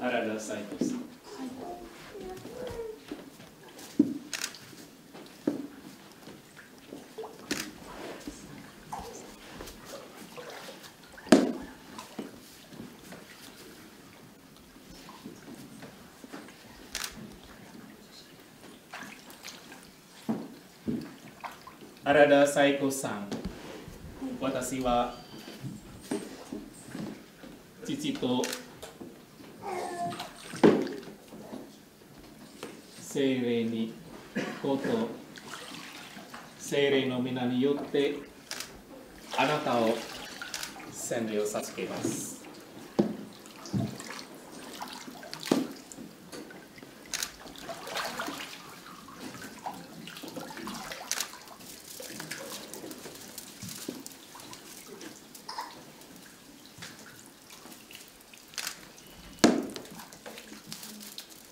原田斉藤さん。原田彩子さん、私は父と精霊に子と精霊の皆によってあなたを洗礼を授けます。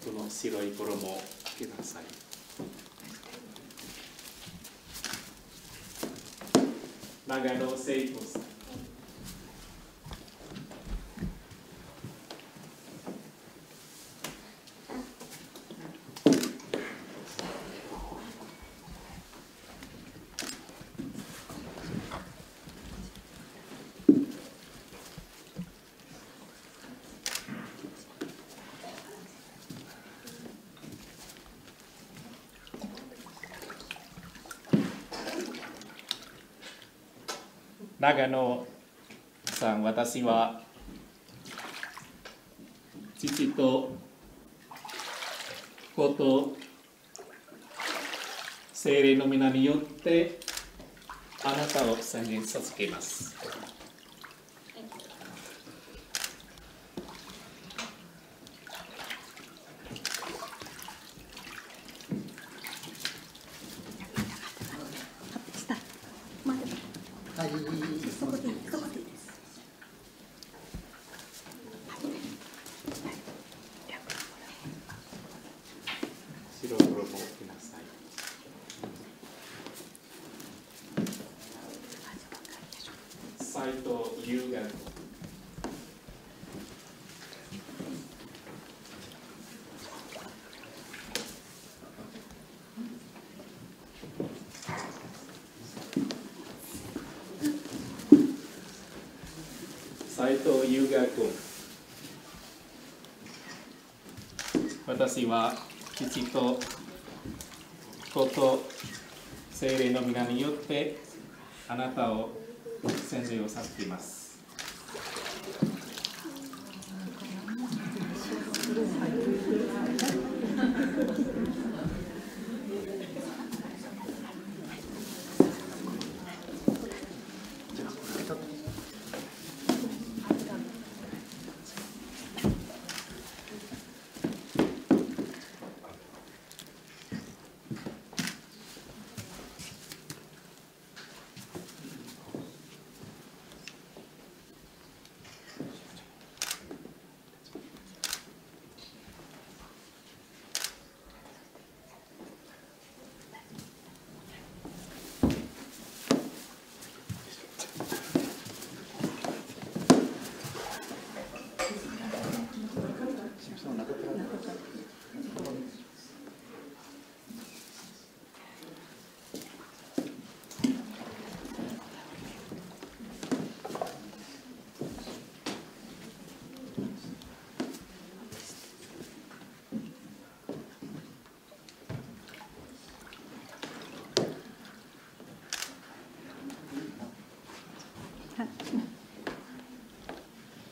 この白い衣を着なさい。長野聖子さん。長野さん、私は父と子と精霊の皆によってあなたを宣言授けます。はい、そこでいい、そこでいいです。白い衣を着なさい。斉藤優雅斉藤優雅君。私は父と子と精霊の皆によってあなたを宣伝をさせています。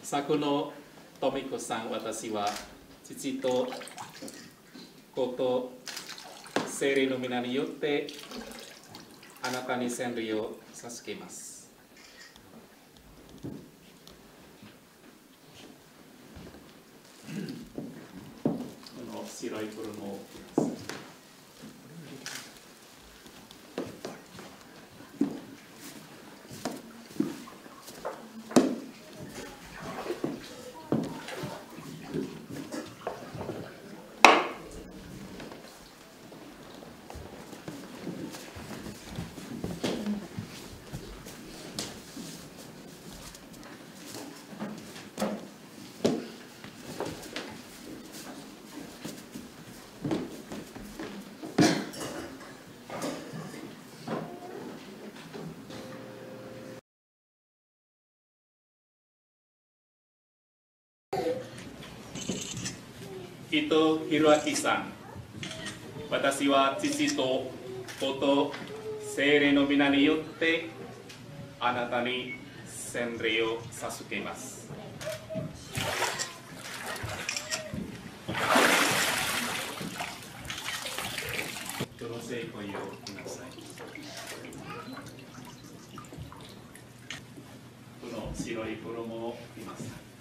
作の富子さん、私は父と子と精霊の皆によってあなたに洗礼を授けます。この白い衣を着なさい。伊藤博明さん私は父と子と精霊の皆によってあなたに洗礼を授けます。どの聖声をください。この白い衣を着ます。イ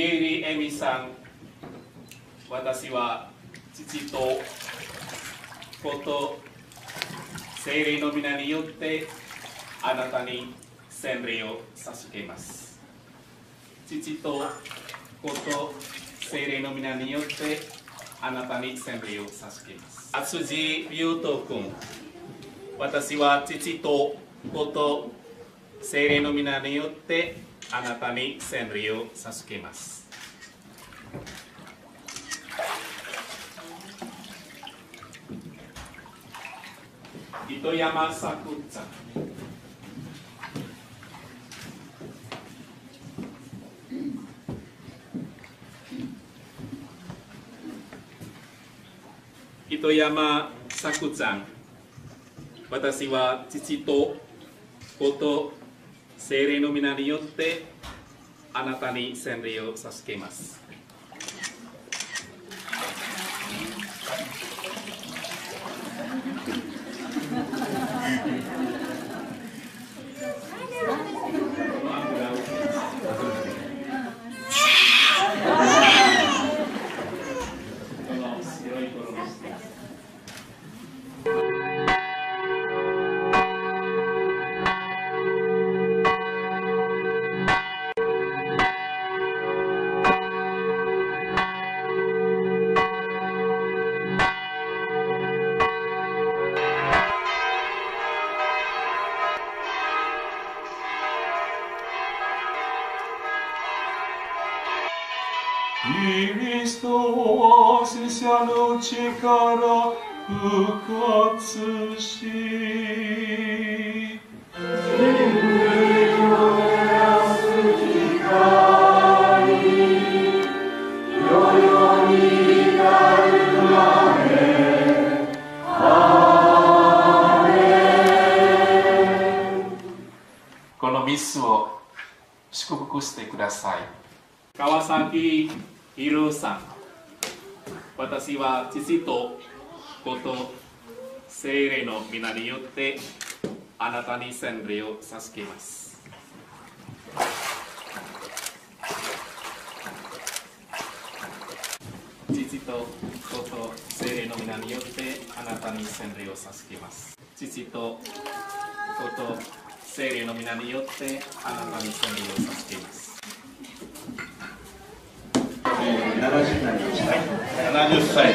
エリエミさん私は父と子と聖霊の皆によってあなたに洗礼を授けます父と子と聖霊の皆によってあなたに洗礼を授けます厚地優斗君私は父と子と聖霊の皆によってあなたに洗礼を授けます糸山さくちゃん糸山さくちゃん私は父と子と聖霊の皆によってあなたに洗礼を授けます。は死者の地から復活しこのミスを祝福してください川崎ひるさん私は父と子と聖霊の皆によってあなたに洗礼を授けます。父と子と聖霊の皆によってあなたに洗礼を授けます。父と子と聖霊の皆によってあなたに洗礼を授けます。70歳。70歳